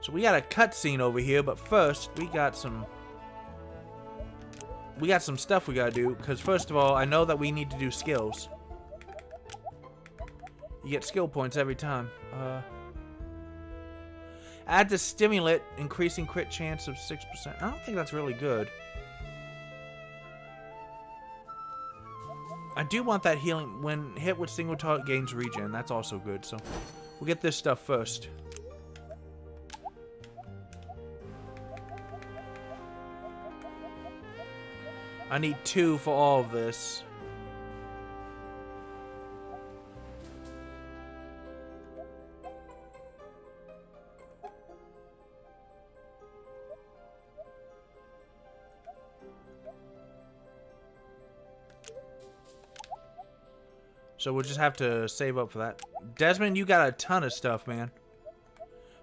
So we got a cutscene over here, but first we got some we got some stuff we gotta do. Because first of all, I know that we need to do skills. You get skill points every time. Uh, add the stimulant, increasing crit chance of 6%. I don't think that's really good. I do want that healing. When hit with single target gains regen. That's also good. So we'll get this stuff first. I need two for all of this. So we'll just have to save up for that. Desmond, you got a ton of stuff, man.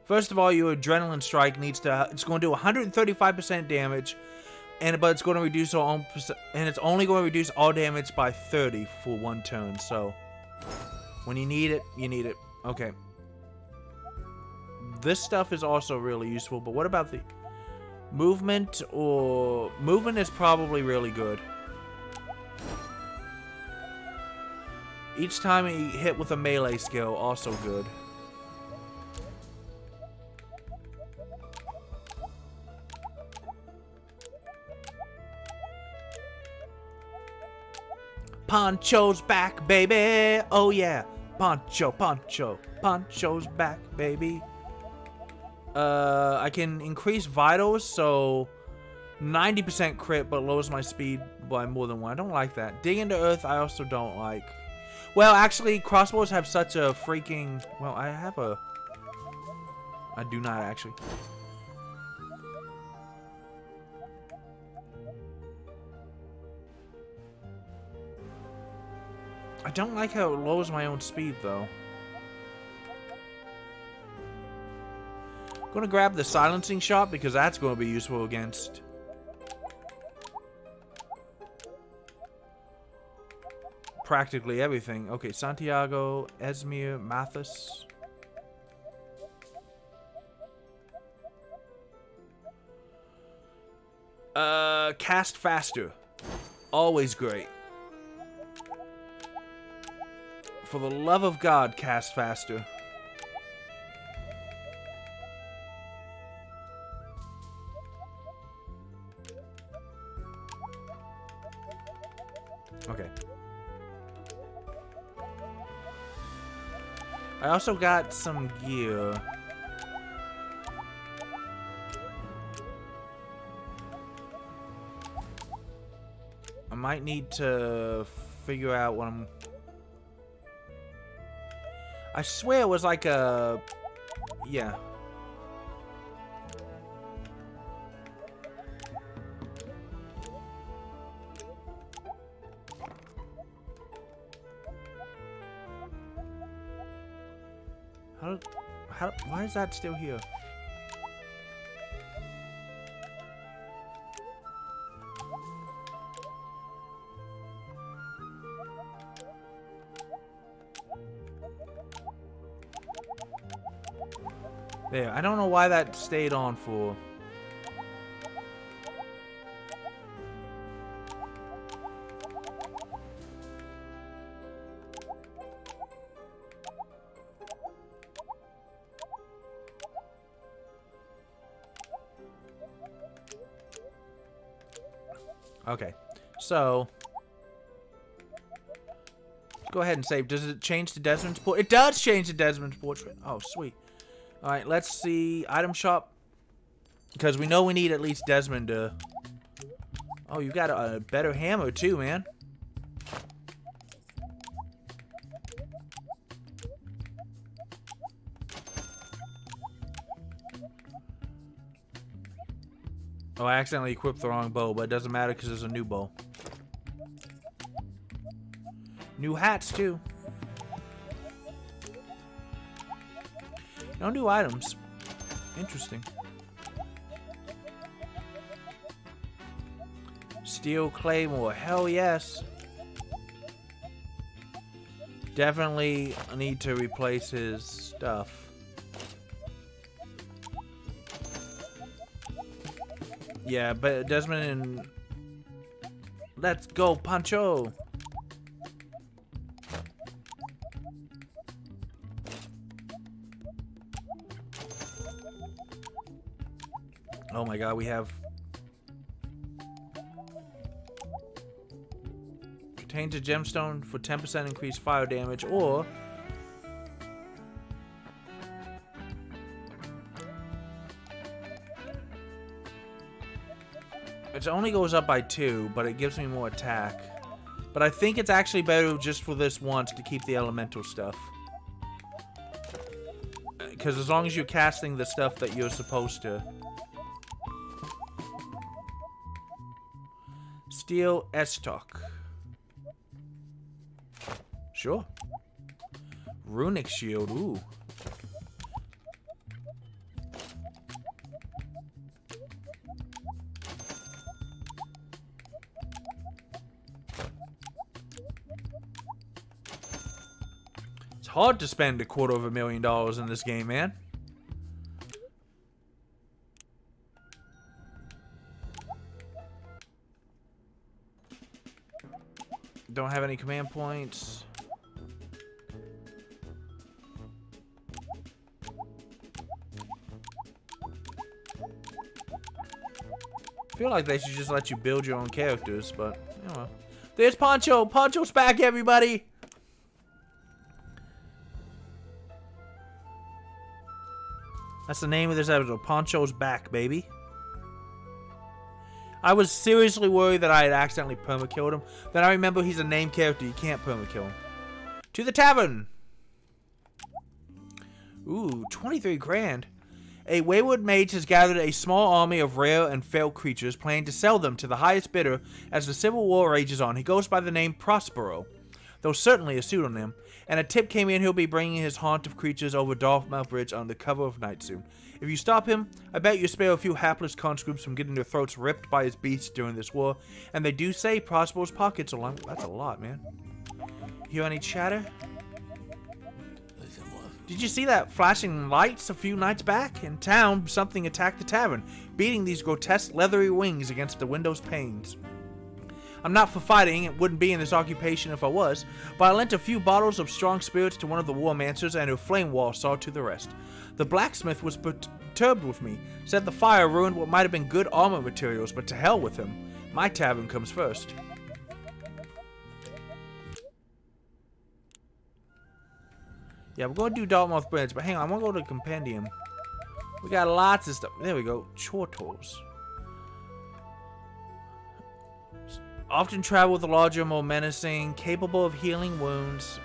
First of all, your adrenaline strike needs to it's going to do 135% damage and but it's going to reduce all and it's only going to reduce all damage by 30 for one turn. So when you need it, you need it. Okay. This stuff is also really useful, but what about the movement or movement is probably really good. Each time he hit with a melee skill, also good. Poncho's back, baby. Oh yeah. Poncho, Poncho. Poncho's back, baby. Uh, I can increase vitals, so 90% crit, but lowers my speed by more than one. I don't like that. Dig into earth, I also don't like. Well, actually, crossbows have such a freaking... Well, I have a... I do not, actually. Don't like how it lowers my own speed, though. I'm gonna grab the silencing shot because that's to be useful against practically everything. Okay, Santiago, Esmir, Mathis. Uh, cast faster. Always great. For the love of God, cast faster. Okay. I also got some gear. I might need to figure out what I'm... I swear it was like a... Yeah. How, how, why is that still here? There, I don't know why that stayed on for. Okay, so go ahead and save. Does it change to Desmond's portrait? It does change to Desmond's portrait. Oh, sweet. All right, let's see item shop because we know we need at least Desmond to. Oh, you got a, a better hammer too, man. Oh, I accidentally equipped the wrong bow, but it doesn't matter because there's a new bow. New hats, too. No new items. Interesting. Steel Claymore. Hell yes. Definitely need to replace his stuff. Yeah, but Desmond and... Let's go, Poncho! My god, we have... Contains a gemstone for 10% increased fire damage, or... It only goes up by two, but it gives me more attack. But I think it's actually better just for this once to keep the elemental stuff. Uh, because as long as you're casting the stuff that you're supposed to... Steel Estoc. Sure. Runic Shield, ooh. It's hard to spend a quarter of a million dollars in this game, man. Have any command points. I feel like they should just let you build your own characters, but, you know. There's Poncho! Poncho's back, everybody! That's the name of this episode. Poncho's back, baby. I was seriously worried that I had accidentally perma-killed him. Then I remember he's a named character. You can't perma-kill him. To the tavern! Ooh, 23 grand. A wayward mage has gathered a small army of rare and failed creatures, planning to sell them to the highest bidder as the Civil War rages on. He goes by the name Prospero, though certainly a pseudonym, and a tip came in he'll be bringing his haunt of creatures over Dartmouth Bridge on the cover of night soon. If you stop him, I bet you spare a few hapless conscripts from getting their throats ripped by his beasts during this war, and they do say Prospero's pockets are long. That's a lot, man. Hear any chatter? Did you see that flashing lights a few nights back? In town, something attacked the tavern, beating these grotesque leathery wings against the window's panes. I'm not for fighting, it wouldn't be in this occupation if I was, but I lent a few bottles of strong spirits to one of the warmancers and a flame wall saw to the rest. The blacksmith was perturbed with me, said the fire ruined what might have been good armor materials, but to hell with him. My tavern comes first. Yeah, we're going to do Dartmouth Bridge, but hang on, I'm going to go to the Compendium. We got lots of stuff. There we go. Chortles. Often travel with a larger, more menacing, capable of healing wounds.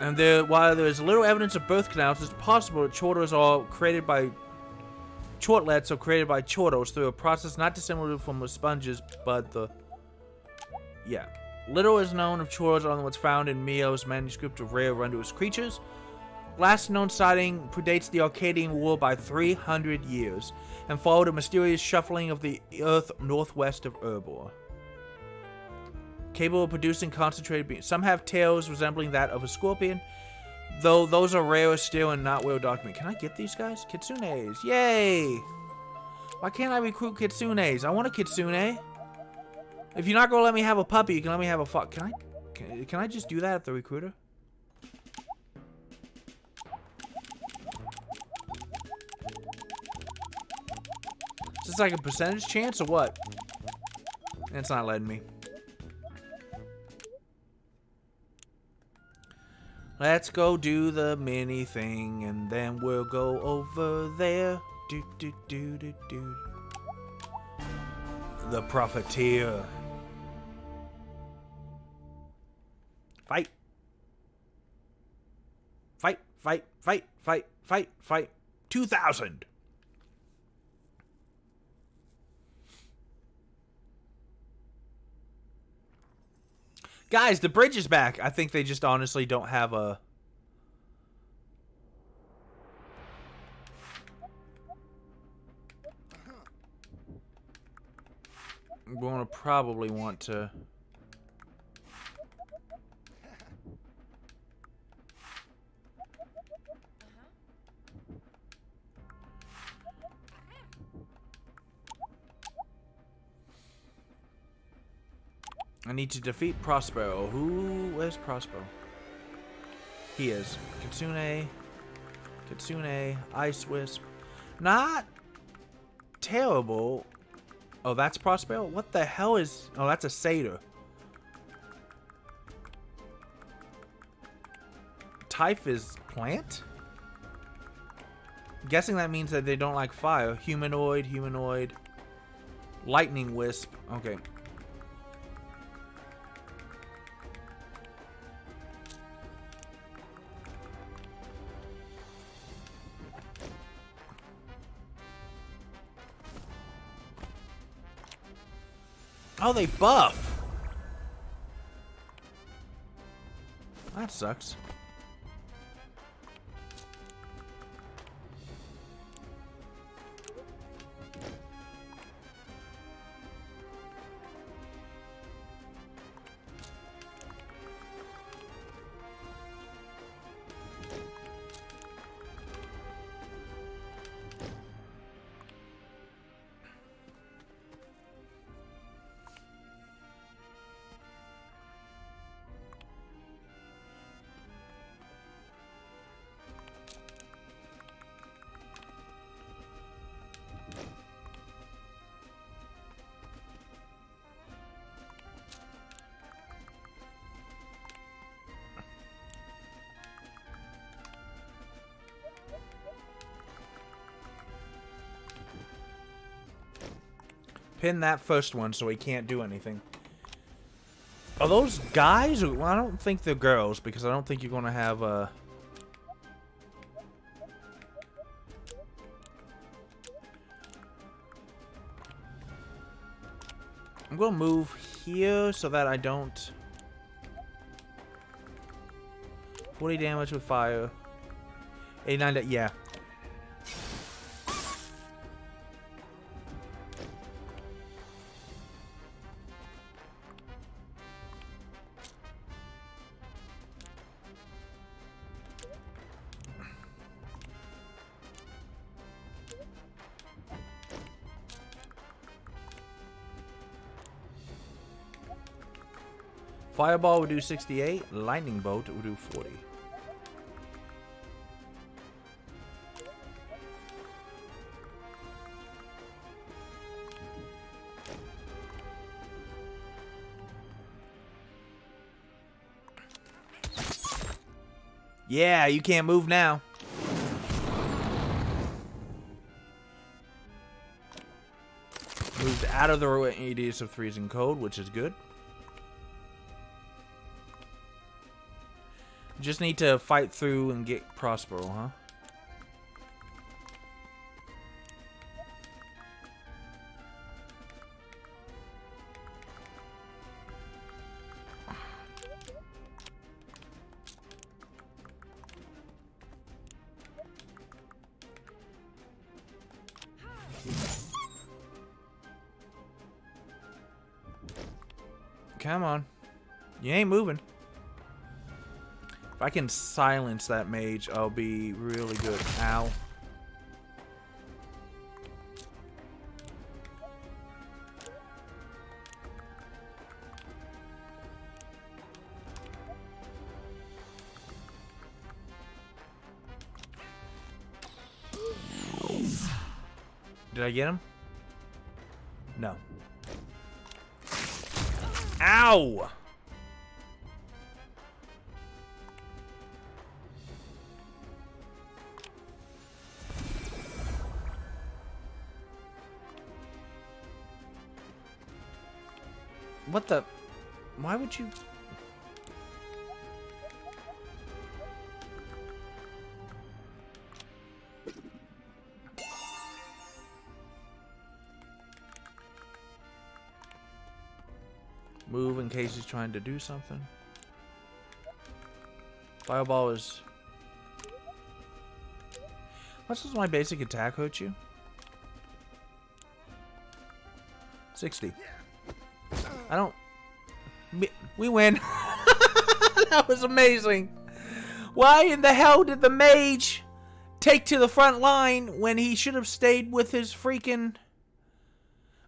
And there, while there is little evidence of birth canals, it's possible that chortles are created by chortlets are created by chortles through a process not dissimilar from the sponges, but the yeah. Little is known of chortles other than what's found in Mio's manuscript of rare wondrous creatures. Last known sighting predates the Arcadian War by 300 years and followed a mysterious shuffling of the earth northwest of Erebor. Capable of producing concentrated beams. Some have tails resembling that of a scorpion, though those are rarer still and not well documented. Can I get these guys? Kitsunes. Yay! Why can't I recruit kitsunes? I want a kitsune. If you're not gonna let me have a puppy, you can let me have a fuck. Can I? Can, can I just do that at the recruiter? Is this like a percentage chance or what? It's not letting me. Let's go do the mini thing and then we'll go over there. Do do do do do. The Profiteer. Fight. Fight, fight, fight, fight, fight, fight. 2000. Guys, the bridge is back. I think they just honestly don't have a... I'm going to probably want to... I need to defeat Prospero. Who? Where's Prospero? He is. Kitsune. Kitsune. Ice Wisp. Not terrible. Oh, that's Prospero? What the hell is... Oh, that's a Satyr. Typh is plant? guessing that means that they don't like fire. Humanoid, humanoid. Lightning Wisp. Okay. Oh, they buff. That sucks. Pin that first one so he can't do anything. Are those guys? Well, I don't think they're girls because I don't think you're going to have a... Uh... I'm going to move here so that I don't... 40 damage with fire. 89 yeah. Fireball would do 68. Lightning Bolt would do 40. Yeah, you can't move now. Moved out of the radius of freezing cold, which is good. Just need to fight through and get Prospero, huh? I can silence that mage, I'll be really good. Ow. Did I get him? No. Ow! What the? Why would you... Move in case he's trying to do something. Fireball is... Much does my basic attack hurt you? 60. I don't... We win. that was amazing. Why in the hell did the mage take to the front line when he should have stayed with his freaking...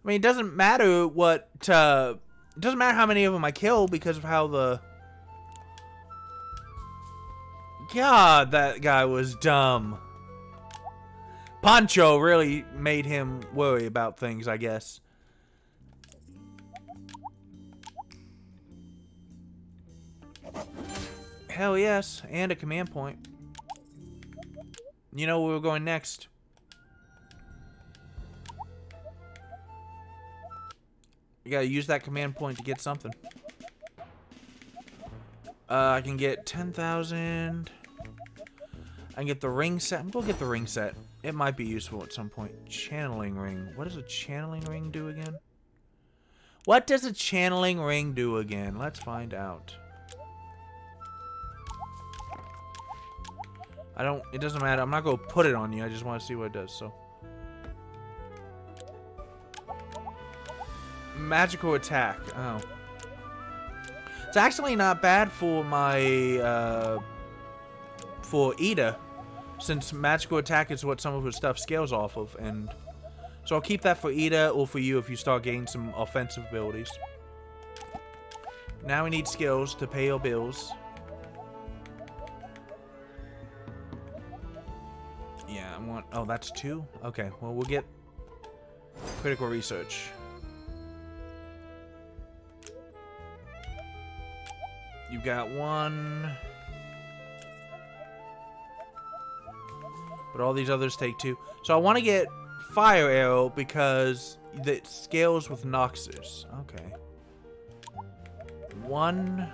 I mean, it doesn't matter what uh, It doesn't matter how many of them I kill because of how the... God, that guy was dumb. Poncho really made him worry about things, I guess. Hell yes, and a command point. You know where we're going next. You gotta use that command point to get something. Uh, I can get 10,000. I can get the ring set. Gonna get the ring set. It might be useful at some point. Channeling ring. What does a channeling ring do again? What does a channeling ring do again? Let's find out. I don't, it doesn't matter. I'm not going to put it on you. I just want to see what it does, so. Magical attack. Oh. It's actually not bad for my, uh, for Ida, since magical attack is what some of her stuff scales off of, and so I'll keep that for Ida or for you if you start getting some offensive abilities. Now we need skills to pay your bills. Oh, that's two? Okay, well, we'll get critical research. You've got one... But all these others take two. So I want to get Fire Arrow because it scales with Noxus. Okay. One...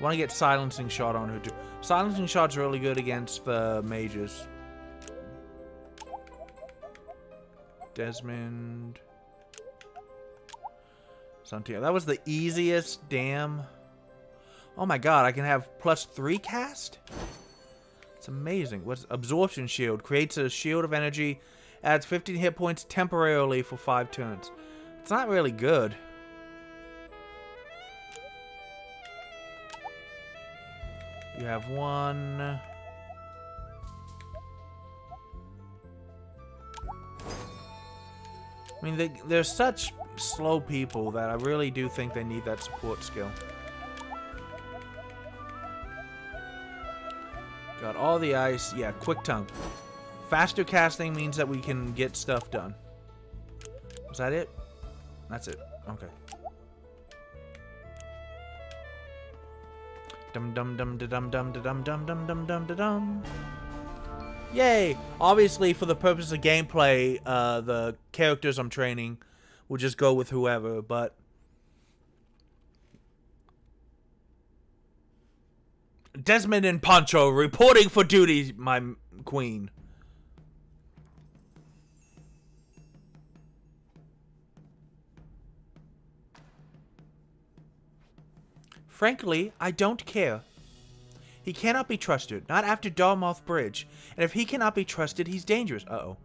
want to get Silencing Shot on her too. Silencing Shot's really good against the mages. Desmond. Santiago. That was the easiest damn... Oh my god, I can have plus three cast? It's amazing. What's Absorption Shield? Creates a shield of energy. Adds 15 hit points temporarily for five turns. It's not really good. You have one. I mean, they, they're such slow people that I really do think they need that support skill. Got all the ice. Yeah, quick tongue. Faster casting means that we can get stuff done. Was that it? That's it. Okay. Dum dum dum da dum dum dum dum dum dum dum dum. Yay! Obviously, for the purpose of gameplay, uh, the characters I'm training will just go with whoever, but... Desmond and Poncho reporting for duty, my queen. Frankly, I don't care. He cannot be trusted, not after Dartmouth Bridge, and if he cannot be trusted, he's dangerous. Uh-oh.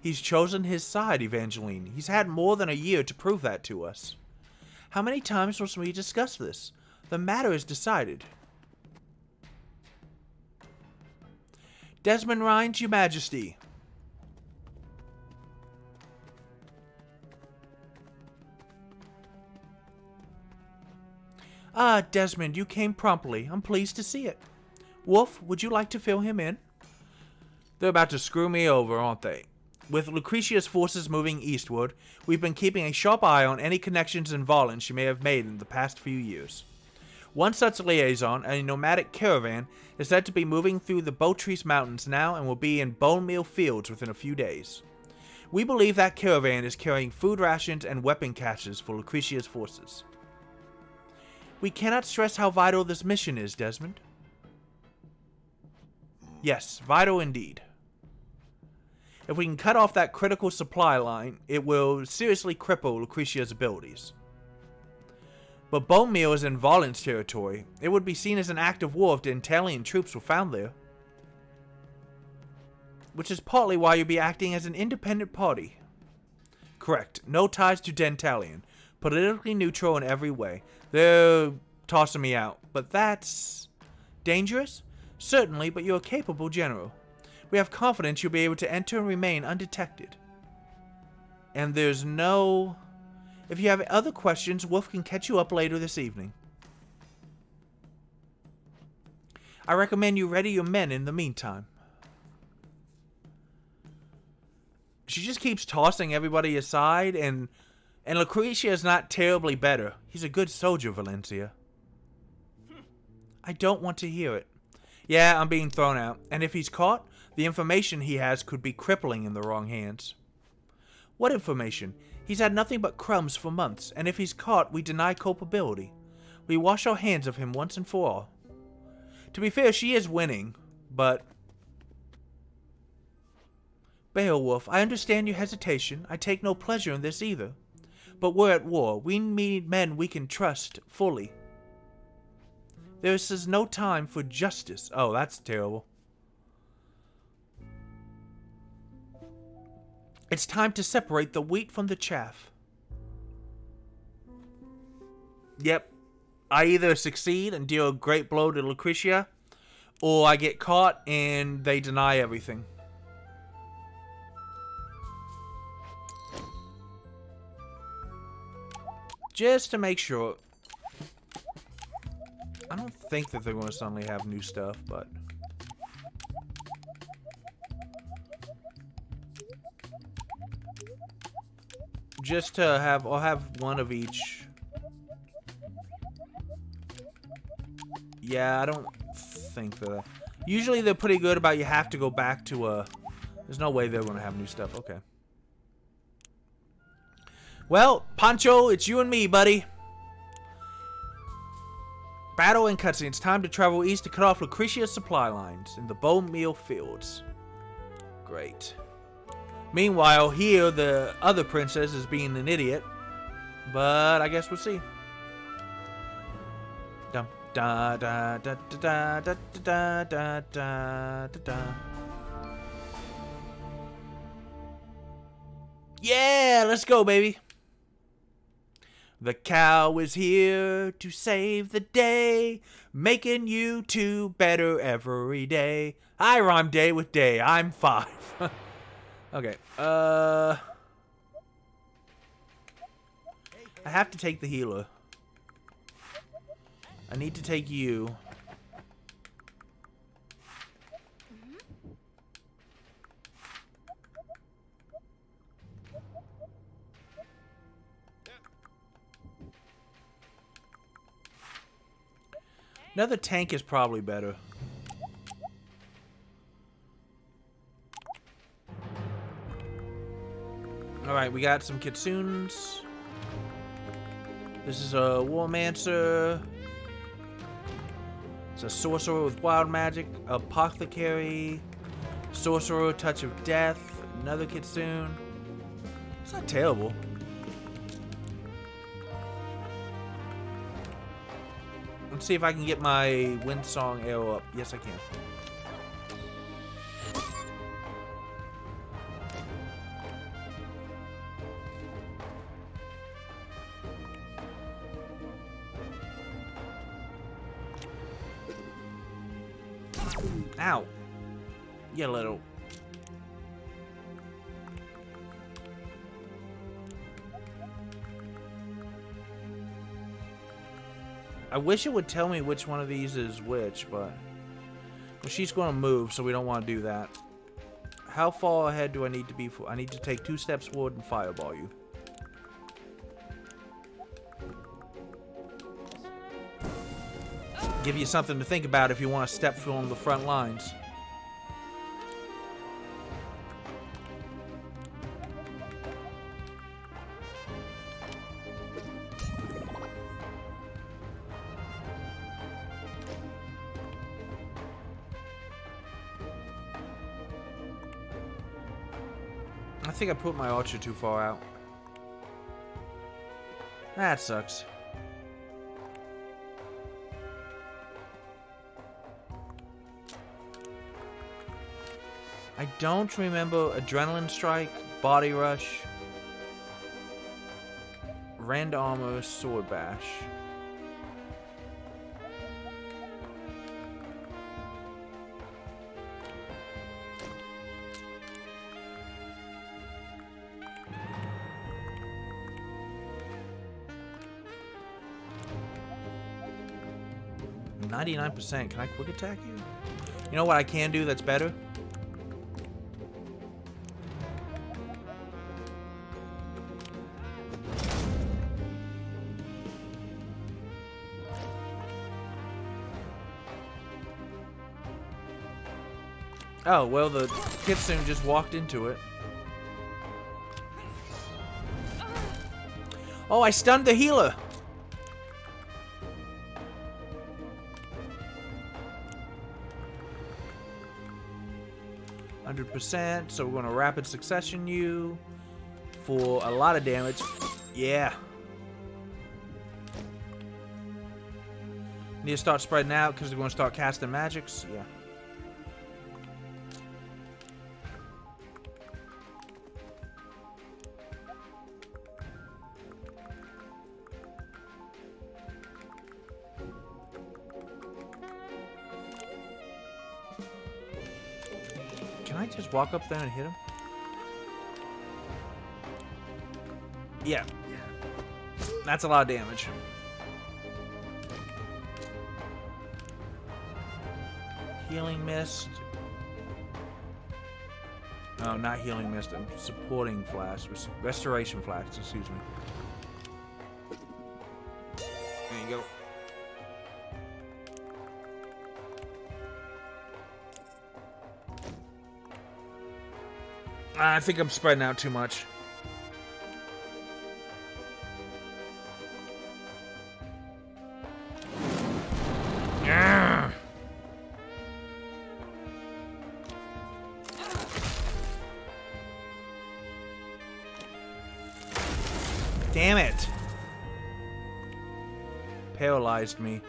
He's chosen his side, Evangeline. He's had more than a year to prove that to us. How many times must we discuss this? The matter is decided. Desmond Rhines, your majesty. Ah, Desmond, you came promptly. I'm pleased to see it. Wolf, would you like to fill him in? They're about to screw me over, aren't they? With Lucretia's forces moving eastward, we've been keeping a sharp eye on any connections and Volans she may have made in the past few years. One such liaison, a nomadic caravan, is said to be moving through the Beautrice Mountains now and will be in bone meal fields within a few days. We believe that caravan is carrying food rations and weapon caches for Lucretia's forces. We cannot stress how vital this mission is, Desmond. Yes, vital indeed. If we can cut off that critical supply line, it will seriously cripple Lucretia's abilities. But bone meal is in Volan's territory. It would be seen as an act of war if Dantalian troops were found there. Which is partly why you'll be acting as an independent party. Correct. No ties to Dantalian. Politically neutral in every way. They're tossing me out. But that's... dangerous? Certainly, but you're a capable general. We have confidence you'll be able to enter and remain undetected. And there's no... If you have other questions, Wolf can catch you up later this evening. I recommend you ready your men in the meantime. She just keeps tossing everybody aside, and and Lucretia is not terribly better. He's a good soldier, Valencia. I don't want to hear it. Yeah, I'm being thrown out, and if he's caught, the information he has could be crippling in the wrong hands. What information? He's had nothing but crumbs for months, and if he's caught, we deny culpability. We wash our hands of him once and for all. To be fair, she is winning, but... Beowulf, I understand your hesitation. I take no pleasure in this either. But we're at war. We need men we can trust fully. There is no time for justice. Oh, that's terrible. It's time to separate the wheat from the chaff. Yep. I either succeed and deal a great blow to Lucretia, or I get caught and they deny everything. Just to make sure. I don't think that they're going to suddenly have new stuff, but... Just to have, I'll have one of each. Yeah, I don't think that... Usually they're pretty good about you have to go back to a... There's no way they're going to have new stuff. Okay. Well, Poncho, it's you and me, buddy. Battle and cutscene. It's time to travel east to cut off Lucretia's supply lines in the bone meal fields. Great. Meanwhile, here the other princess is being an idiot. But I guess we'll see. Dum da da da da da da da da da da. Yeah, let's go, baby. The cow is here to save the day, making you two better every day. I rhyme day with day. I'm five. okay. Uh. I have to take the healer. I need to take you. Another tank is probably better. Alright, we got some kitsunes. This is a Warmancer. It's a Sorcerer with Wild Magic. Apothecary. Sorcerer, Touch of Death. Another Kitsune. It's not terrible. See if I can get my wind song arrow up. Yes, I can. Wish it would tell me which one of these is which, but... Well, she's going to move, so we don't want to do that. How far ahead do I need to be for? I need to take two steps forward and fireball you. Give you something to think about if you want to step from the front lines. Think I put my archer too far out. That sucks. I don't remember Adrenaline Strike, Body Rush, Rend Armor, Sword Bash. 99%. Can I quick attack you? You know what I can do that's better? Oh, well, the Kitsune just walked into it. Oh, I stunned the healer. Hundred percent. So we're gonna rapid succession you for a lot of damage. Yeah. Need to start spreading out because we're gonna start casting magics. Yeah. Walk up there and hit him? Yeah. That's a lot of damage. Healing Mist. Oh, not Healing Mist. I'm supporting Flash. Restoration Flash, excuse me. I think I'm spreading out too much. Damn it! Paralyzed me.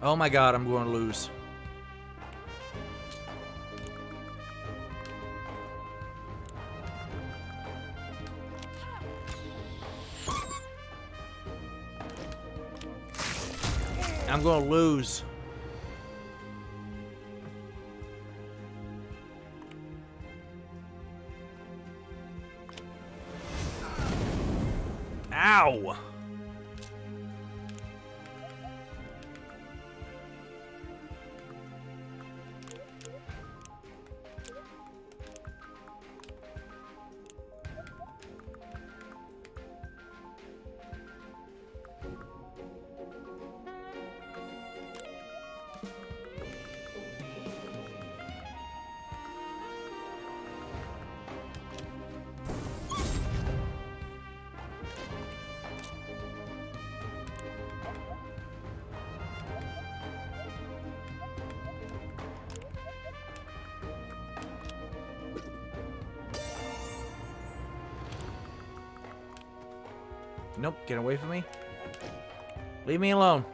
Oh my god, I'm going to lose. I'm going to lose. Get away from me. Leave me alone.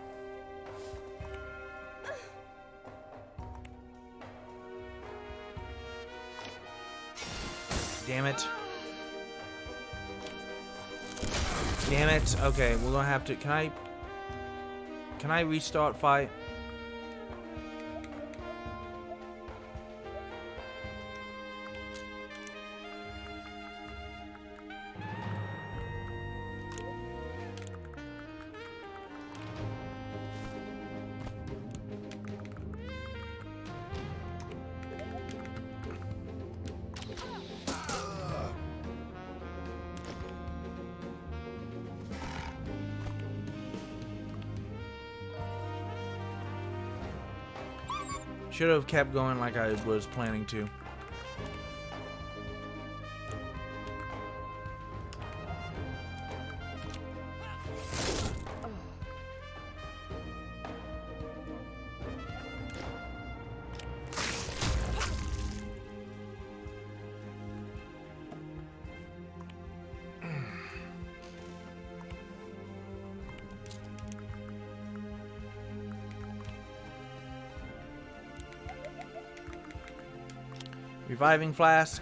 Damn it. Damn it. Okay, we're gonna have to... Can I... Can I restart fight? Should have kept going like I was planning to. flask.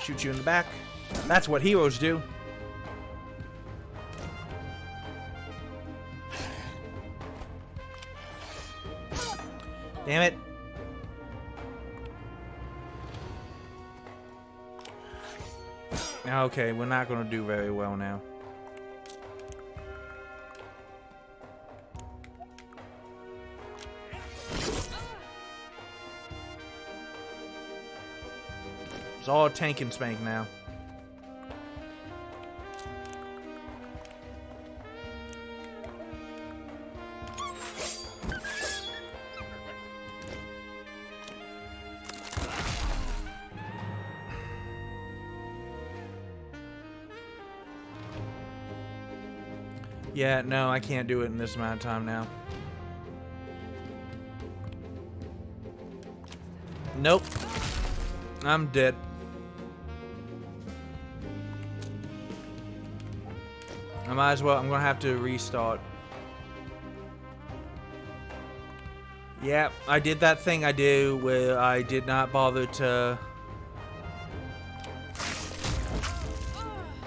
Shoot you in the back. That's what heroes do. Damn it. Okay, we're not going to do very well now. It's all tank and spank now. Yeah, no, I can't do it in this amount of time now. Nope. I'm dead. I might as well. I'm to have to restart. Yeah, I did that thing I do where I did not bother to...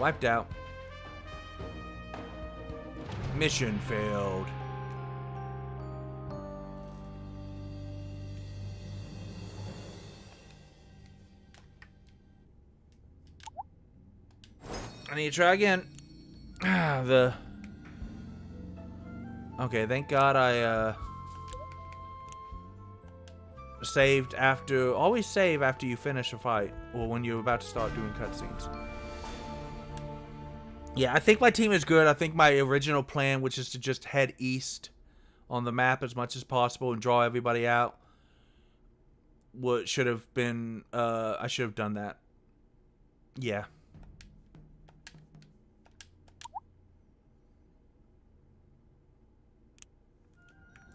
Wiped out. Mission failed. I need to try again. the... Okay, thank God I, uh... Saved after... Always save after you finish a fight. Or when you're about to start doing cutscenes. Yeah, I think my team is good. I think my original plan, which is to just head east on the map as much as possible and draw everybody out, what should have been, uh, I should have done that. Yeah.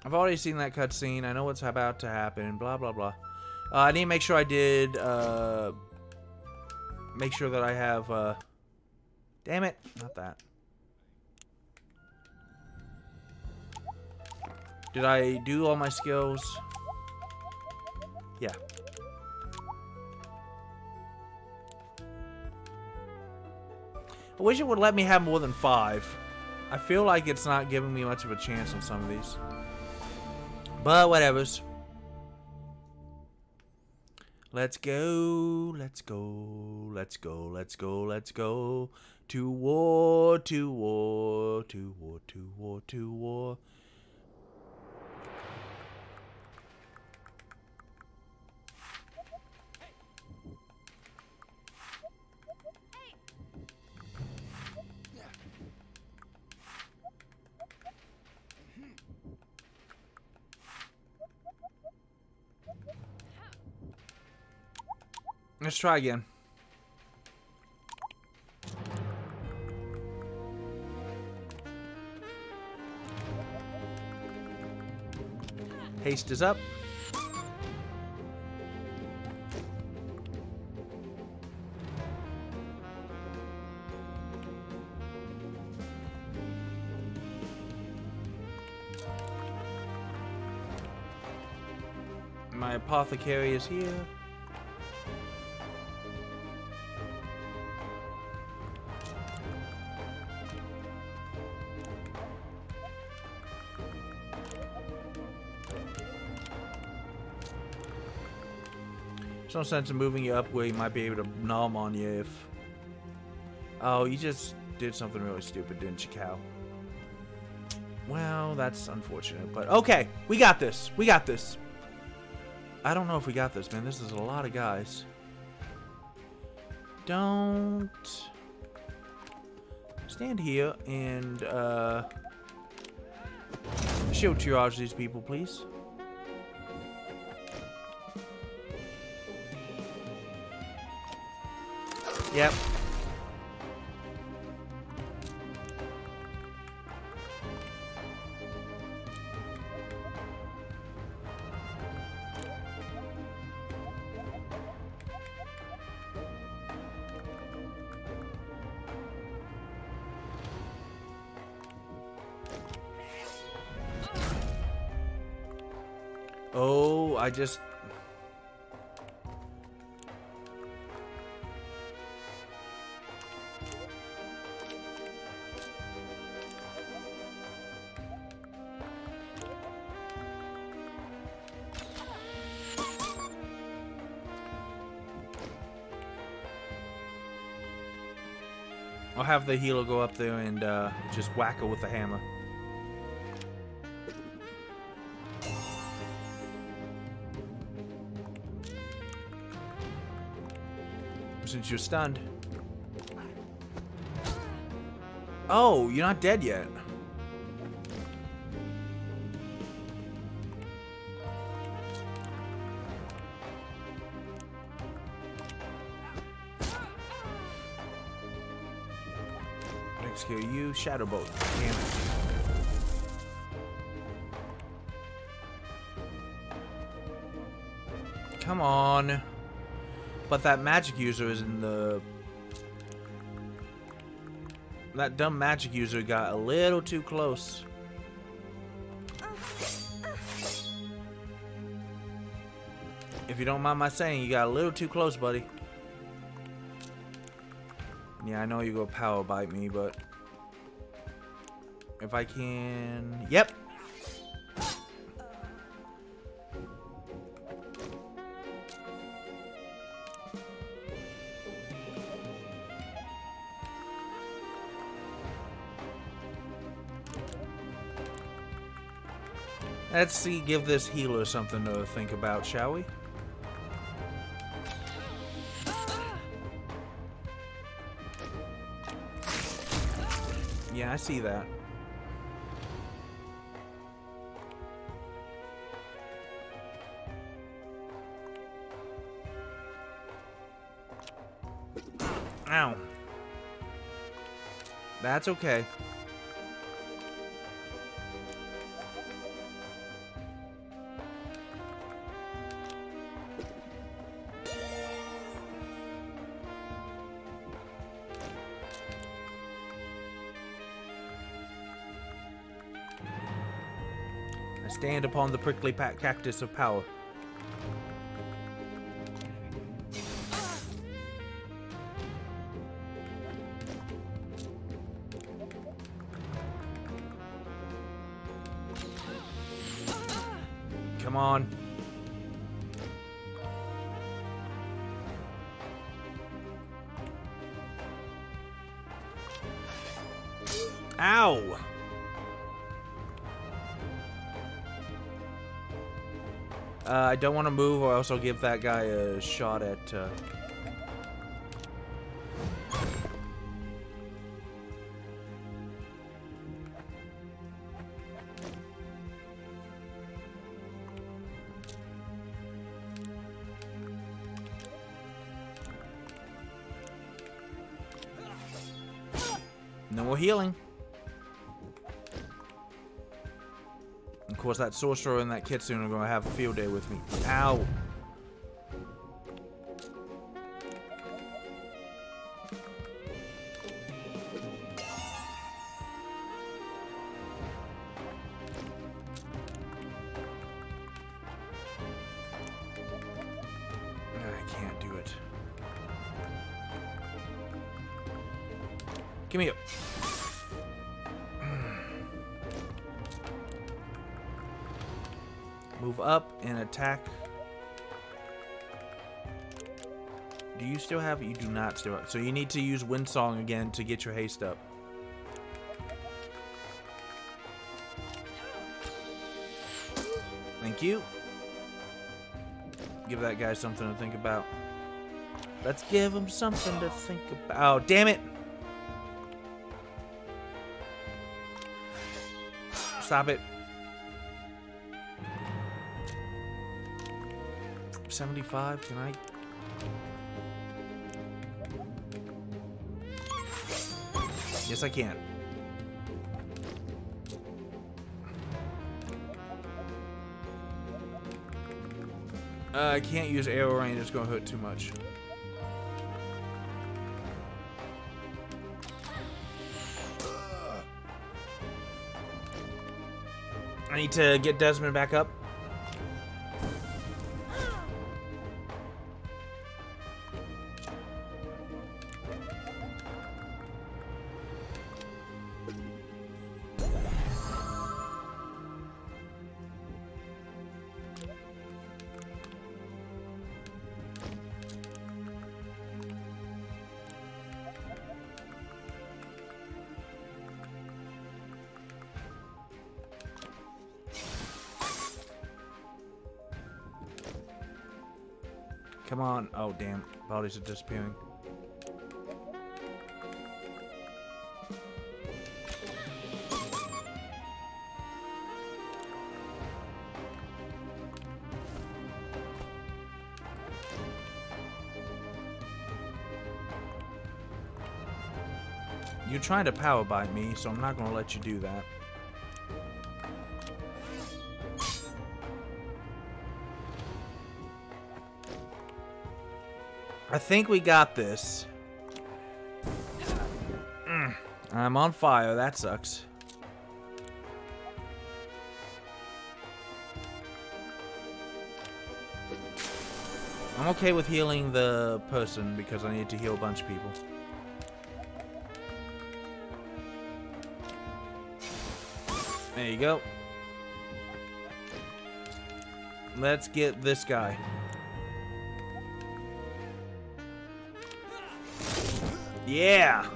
I've already seen that cutscene. I know what's about to happen. Blah, blah, blah. Uh, I need to make sure I did, uh, make sure that I have, uh, Damn it. Not that. Did I do all my skills? Yeah. I wish it would let me have more than five. I feel like it's not giving me much of a chance on some of these. But whatevers. Let's go, let's go, let's go, let's go, let's go. To war, to war, to war, to war, to war. Let's try again. Haste is up. My apothecary is here. No sense in moving you up where you might be able to numb on you if... Oh, you just did something really stupid, didn't you, Cal? Well, that's unfortunate, but okay. We got this. We got this. I don't know if we got this, man. This is a lot of guys. Don't... Stand here and, uh... Shield triage these people, please. Yep. Oh, I just have the healer go up there and uh, just whack her with the hammer. Since you're stunned. Oh, you're not dead yet. Shadow Bolt. Damn it. Come on. But that magic user is in the... That dumb magic user got a little too close. If you don't mind my saying, you got a little too close, buddy. Yeah, I know you go power bite me, but... If I can... Yep! Let's see, give this healer something to think about, shall we? Yeah, I see that. That's okay. I stand upon the prickly cactus of power. Ow! Uh, I don't want to move or else I'll give that guy a shot at... Uh... No more healing. Course, that sorcerer and that kitsune are going to have a field day with me. Ow. So you need to use Windsong again to get your haste up. Thank you. Give that guy something to think about. Let's give him something to think about. Oh, damn it! Stop it. 75, can I? Yes, I can. Uh, I can't use arrow rain, it's gonna hurt too much. I need to get Desmond back up. Bodies are disappearing. You're trying to power bite me, so I'm not going to let you do that. I think we got this. Mm, I'm on fire. That sucks. I'm okay with healing the person because I need to heal a bunch of people. There you go. Let's get this guy. Yeah.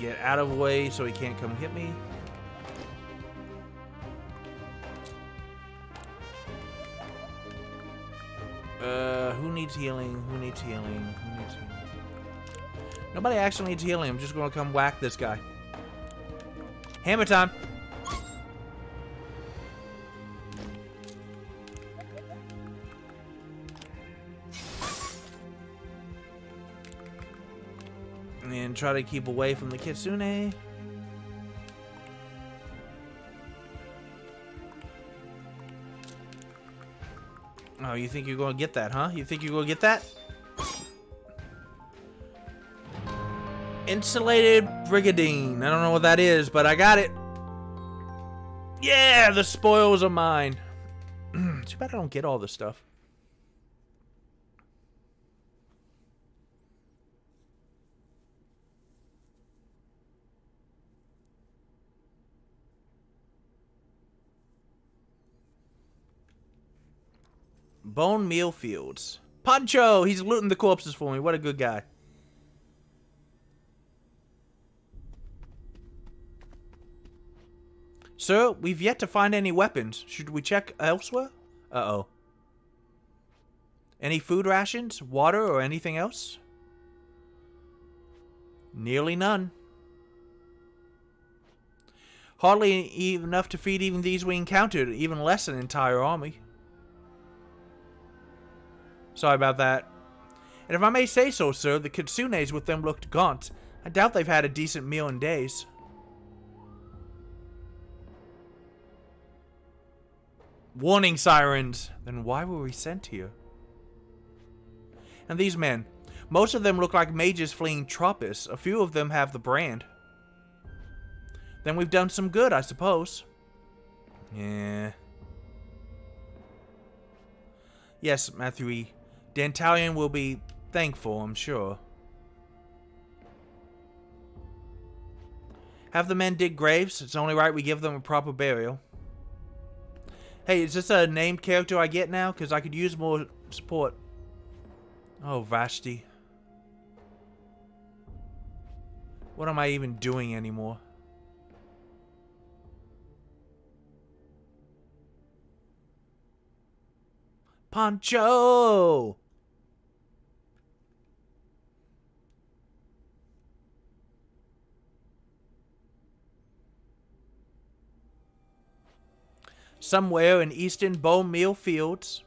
Get out of the way so he can't come hit me. Uh, who needs healing? Who needs healing? Who needs healing? Nobody actually needs healing. I'm just going to come whack this guy. Hammer time. And try to keep away from the Kitsune. Oh, you think you're going to get that, huh? You think you're going to get that? Insulated Brigandine. I don't know what that is, but I got it. Yeah, the spoils are mine. Too bad I don't get all this stuff. Bone Meal Fields. Poncho! He's looting the corpses for me. What a good guy. Sir, we've yet to find any weapons. Should we check elsewhere? Uh-oh. Any food rations, water, or anything else? Nearly none. Hardly enough to feed even these we encountered, even less an entire army. Sorry about that. And if I may say so, sir, the Kitsunes with them looked gaunt. I doubt they've had a decent meal in days. Warning sirens! Then why were we sent here? And these men, most of them look like mages fleeing Tropis. A few of them have the brand. Then we've done some good, I suppose. Yeah. Yes, Matthew E. Dantalion will be thankful, I'm sure. Have the men dig graves. It's only right we give them a proper burial. Hey, is this a named character I get now? Because I could use more support. Oh, Vashti. What am I even doing anymore? Poncho! Somewhere in eastern bone meal fields.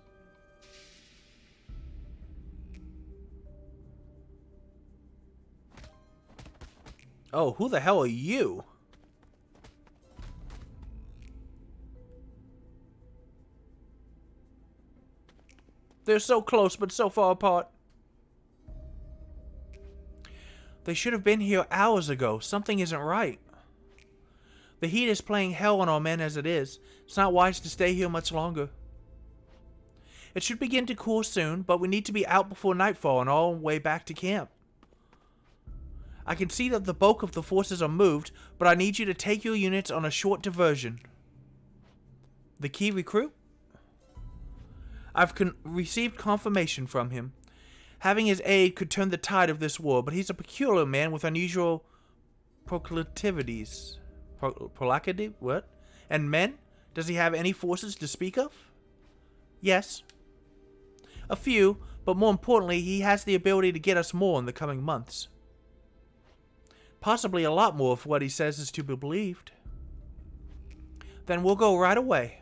Oh, who the hell are you? They're so close, but so far apart. They should have been here hours ago. Something isn't right. The heat is playing hell on our men as it is. It's not wise to stay here much longer. It should begin to cool soon, but we need to be out before nightfall and all way back to camp. I can see that the bulk of the forces are moved, but I need you to take your units on a short diversion. The key recruit? I've con received confirmation from him. Having his aid could turn the tide of this war, but he's a peculiar man with unusual proclivities. Pro? What? And men? Does he have any forces to speak of? Yes. A few, but more importantly, he has the ability to get us more in the coming months. Possibly a lot more if what he says is to be believed. Then we'll go right away.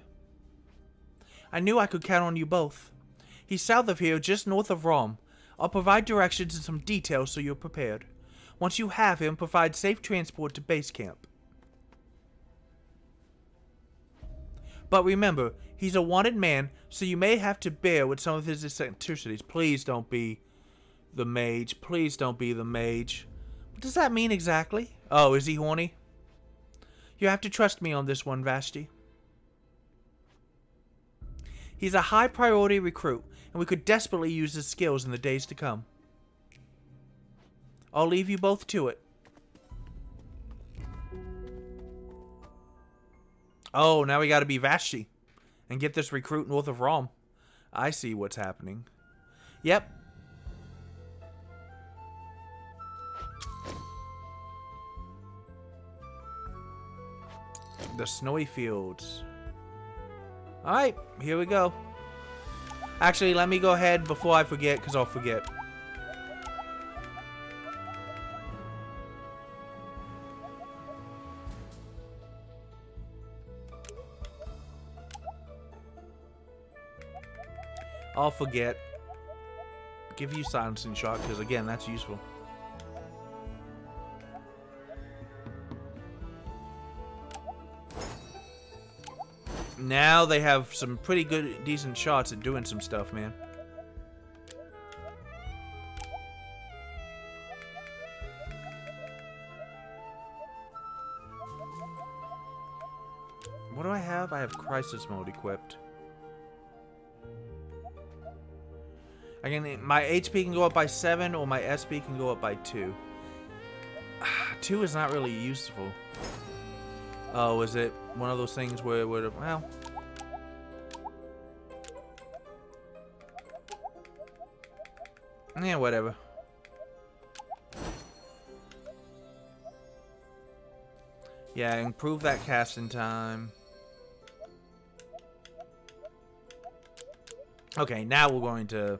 I knew I could count on you both. He's south of here, just north of Rom. I'll provide directions and some details so you're prepared. Once you have him, provide safe transport to base camp. But remember, he's a wanted man, so you may have to bear with some of his eccentricities. Please don't be the mage. Please don't be the mage. What does that mean exactly? Oh, is he horny? You have to trust me on this one, Vashti. He's a high priority recruit, and we could desperately use his skills in the days to come. I'll leave you both to it. Oh, now we gotta be Vashti and get this recruit north of Rom. I see what's happening. Yep. The snowy fields. Alright, here we go. Actually, let me go ahead before I forget, because I'll forget. I'll forget. Give you silencing shot, because again, that's useful. Now they have some pretty good, decent shots at doing some stuff, man. What do I have? I have crisis mode equipped. I can my HP can go up by seven, or my SP can go up by two. two is not really useful. Oh, is it one of those things where it would have well? Yeah, whatever. Yeah, improve that casting time. Okay, now we're going to